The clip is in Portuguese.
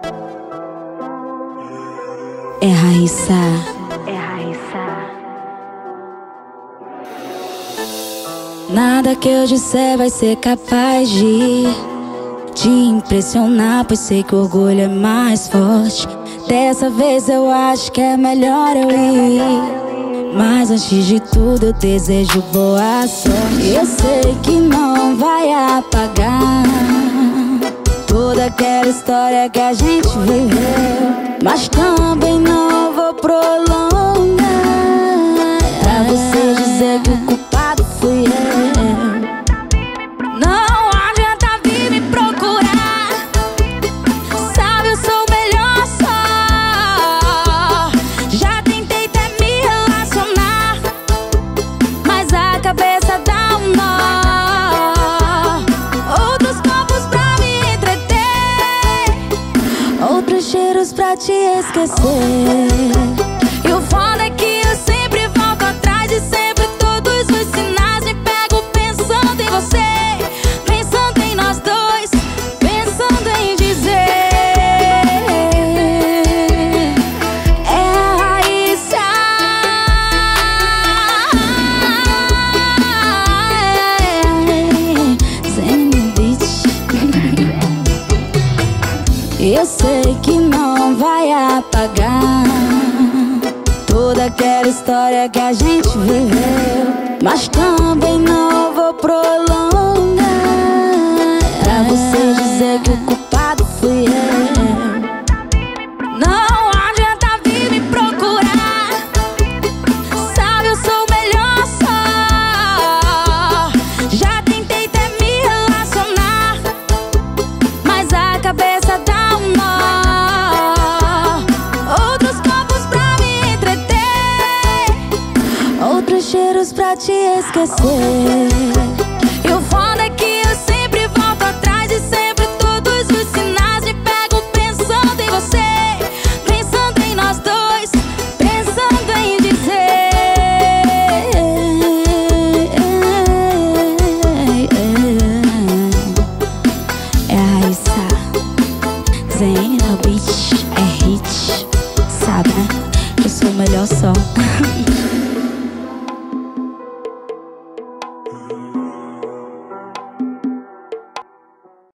É Raíssa. É Raíssa. Nada que eu disser vai ser capaz de te impressionar, pois sei que o orgulho é mais forte. Dessa vez eu acho que é melhor eu ir. Mas antes de tudo eu desejo boa sorte. Eu sei que não história que a gente viveu. Mas também não vou prolongar cheiros pra te esquecer. E o foda é que eu sempre volto atrás e sempre todos os sinais me pego pensando em você, pensando em nós dois, pensando em dizer é a Raíssa. Sem beat. Eu sei que vai apagar toda aquela história que a gente viveu, mas também não vou prolongar. Pra você dizer que o pra te esquecer. E o foda é que eu sempre volto atrás E sempre todos os sinais me pego pensando em você. Pensando em nós dois, pensando em dizer. É a Raíssa. Zena Beach é hit. Sabe, né? eu sou o melhor só